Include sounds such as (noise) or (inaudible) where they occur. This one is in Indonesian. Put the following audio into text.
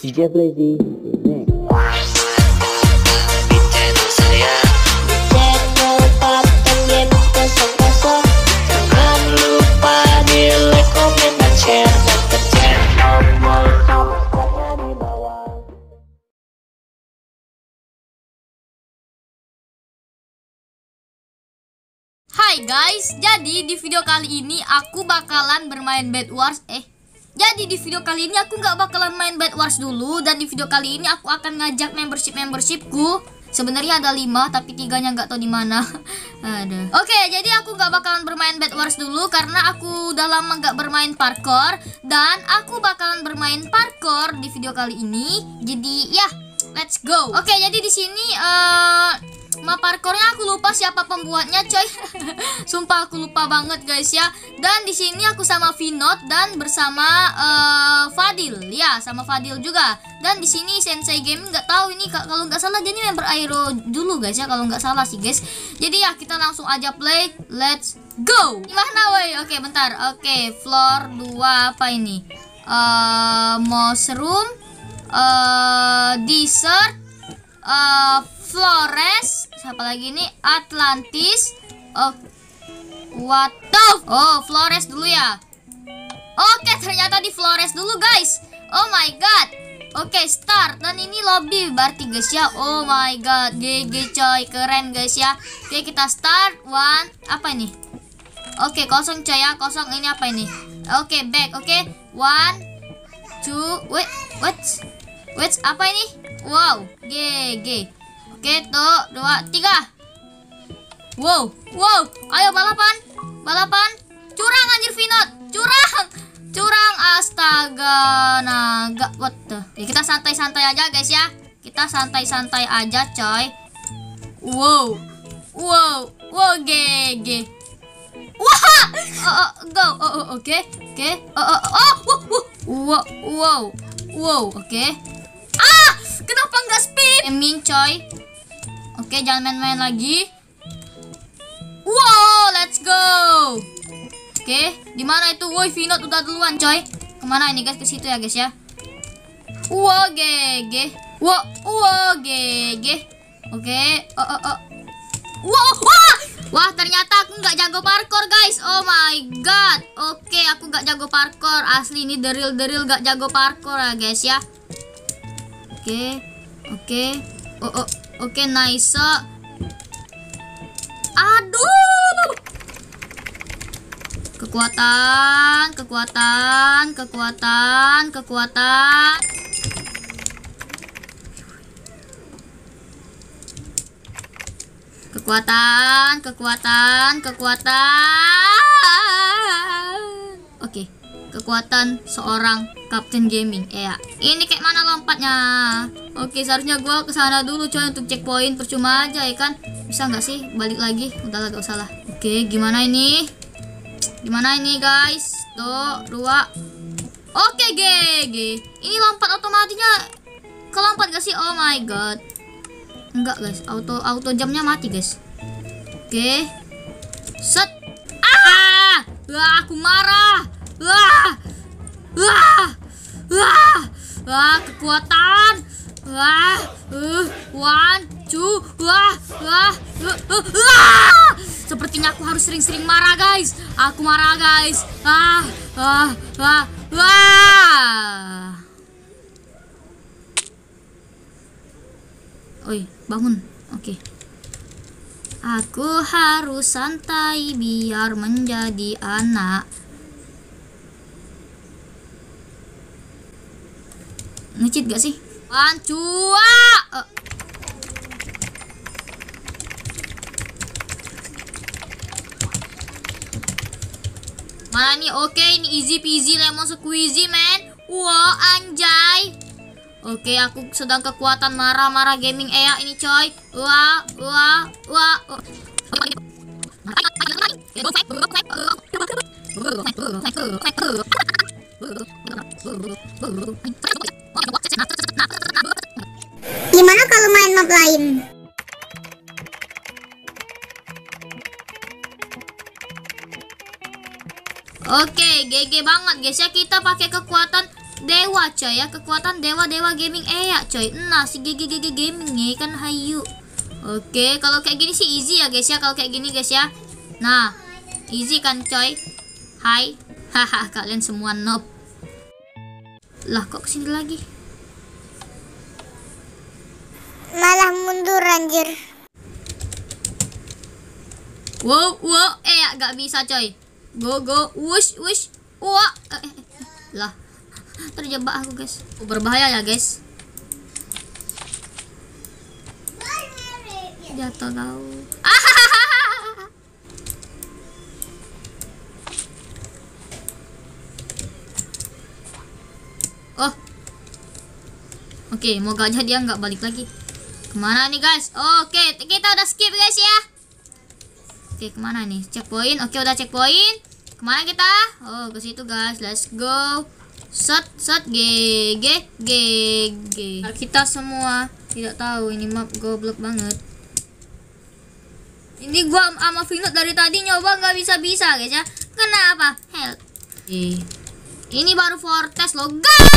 DJ Blazy Next di channel saya Channel Paten Game 00 Jangan lupa di like, komen, dan share Dan pencet tombol Subscribe-nya di bawah Hai guys, jadi di video kali ini aku bakalan bermain Bed Wars Eh, jadi di video kali ini aku nggak bakalan main Bed Wars dulu Dan di video kali ini aku akan ngajak membership-membershipku Sebenarnya ada 5 tapi tiganya nggak tahu di mana. (laughs) Ada. Oke, jadi aku nggak bakalan bermain Bed Wars dulu karena aku udah lama nggak bermain parkour dan aku bakalan bermain parkour di video kali ini. Jadi ya, let's go. Oke, jadi di sini eh map parkournya aku lupa siapa pembuatnya, coy. (laughs) Sumpah aku lupa banget guys ya. Dan di sini aku sama Vinod dan bersama eh, Fadil, ya sama Fadil juga. Dan di sini Sensei Gaming nggak tahu ini kalau nggak salah jadi member Aero dulu guys ya kalau nggak salah sih guys. Jadi ya kita langsung aja play. Let's go. Gimana woi? Oke, bentar. Oke, floor 2 apa ini? Eh mushroom eh dessert Flores siapa lagi nih? Atlantis. Oh. What the oh Flores dulu ya. Oke ternyata di Flores dulu guys. Oh my god. Oke start. Dan ini lobby berarti guys ya. Oh my god. GG coy. Keren guys ya. Oke kita start. One. Apa ini? Oke kosong coy ya. Kosong. Ini apa ini? Oke back. Oke. One. Two. Wait. What? Wait apa ini? Wow. GG Oke, tuh, dua, tiga. Wow, wow, ayo balapan, balapan. Curang anjir Vinod, curang, curang astaga, naga, what the? Ya, kita santai-santai aja guys ya, kita santai-santai aja coy. Wow, wow, wow, GG. Wah, oh, oh, go, oh, oh, oke, oke, oh, oh, oh, wow, wow, wow, wow, oke. Ah, kenapa nggak speed? Emin coy. Oke, jangan main-main lagi. Wow, let's go. Oke, di mana itu? Woi, Vinod udah duluan, coy. Ke mana ini guys? Ke situ ya guys ya. Wow, GG. Wow, wow, GG. Oke, oh, oh, oh. Wow, wah, wah ternyata aku nggak jago parkour guys. Oh my god. Oke, aku nggak jago parkour. Asli ini deril deril nggak jago parkour ya guys ya. Oke, oke, oh, oh, oke, nice. Aduh, kekuatan, kekuatan, kekuatan, kekuatan. Kekuatan, kekuatan, kekuatan. Oke, kekuatan seorang Captain Gaming. Ya. ini kayak mana lompatnya? Oke, seharusnya gua ke sana dulu coy untuk checkpoint percuma aja ya kan. Bisa nggak sih balik lagi? Udah lah, gak usah lah. Oke, gimana ini? Gimana ini guys? Tuh, dua. Oke, GG. Ini lompat otomatisnya kelompat gak sih? Oh my god. Enggak guys, auto auto jamnya mati guys. Oke. Set. Ah! Wah, aku marah. Wah! Wah! Wah! Wah, kekuatan. Wah! Uh, one, two, wah, wah, uh, uh, wah! Sepertinya aku harus sering-sering marah, guys. Aku marah, guys. Ah, ah, ah, wah! Oi, bangun. Oke. Aku harus santai biar menjadi anak. Ngecit gak sih? Pancua. Eh. Mana nih? Oke, ini easy peasy lemon squeezy, man. Wah, anjay. Oke, aku sedang kekuatan marah-marah gaming Ea ini coy. Wah, wah, wah. Gimana kalau main map lain? Oke, GG banget guys. Ya kita pakai kekuatan dewa coy ya. Kekuatan dewa dewa gaming eh ya coy. Nah si GGGG gaming nih kan hayu. Oke kalau kayak gini sih easy ya guys ya. Kalau kayak gini guys ya. Nah easy kan coy? Hai. (laughs) Haha kalian semua noob lah kok ke sini lagi? Malah mundur anjir. wow wow. Eh ya gak bisa coy go go. Wush wush. Wah. Eh, (laughs) eh, lah. Terjebak aku guys. Berbahaya ya guys. Jatuh kau. (laughs) Oh. Oke moga aja dia nggak balik lagi. Ke mana nih guys? Oke kita udah skip guys ya oke ke mana nih? Checkpoint. Oke udah checkpoint. Ke mana kita? Oh ke situ guys. Let's go. Set set g g g g. Kita semua tidak tahu ini map goblok banget. Ini gua sama Vinod dari tadi nyoba nggak bisa bisa guys ya. Kenapa? Help eh ini baru fortes loh. Guys